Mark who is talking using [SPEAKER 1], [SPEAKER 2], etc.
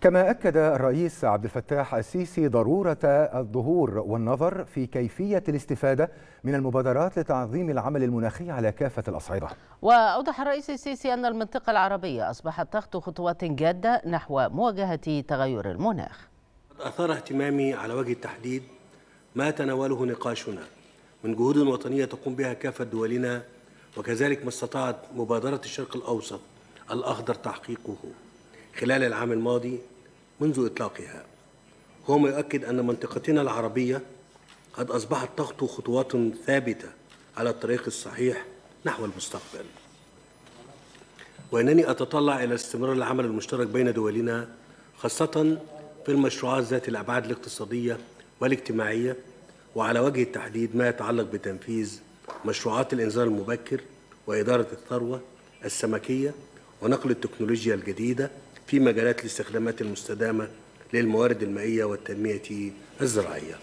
[SPEAKER 1] كما أكد الرئيس عبد الفتاح السيسي ضرورة الظهور والنظر في كيفية الاستفادة من المبادرات لتعظيم العمل المناخي على كافة الأصعدة.
[SPEAKER 2] وأوضح الرئيس السيسي أن المنطقة العربية أصبحت تخطو خطوات جادة نحو مواجهة تغير المناخ.
[SPEAKER 3] أثار اهتمامي على وجه التحديد ما تناوله نقاشنا من جهود وطنية تقوم بها كافة دولنا وكذلك ما استطاعت مبادرة الشرق الأوسط الأخضر تحقيقه. خلال العام الماضي منذ إطلاقها. هو ما يؤكد أن منطقتنا العربية قد أصبحت تخطو خطوات ثابتة على الطريق الصحيح نحو المستقبل. وإنني أتطلع إلى استمرار العمل المشترك بين دولنا خاصة في المشروعات ذات الأبعاد الاقتصادية والاجتماعية وعلى وجه التحديد ما يتعلق بتنفيذ مشروعات الإنذار المبكر وإدارة الثروة السمكية ونقل التكنولوجيا الجديدة في مجالات الاستخدامات المستدامة للموارد المائية والتنمية الزراعية.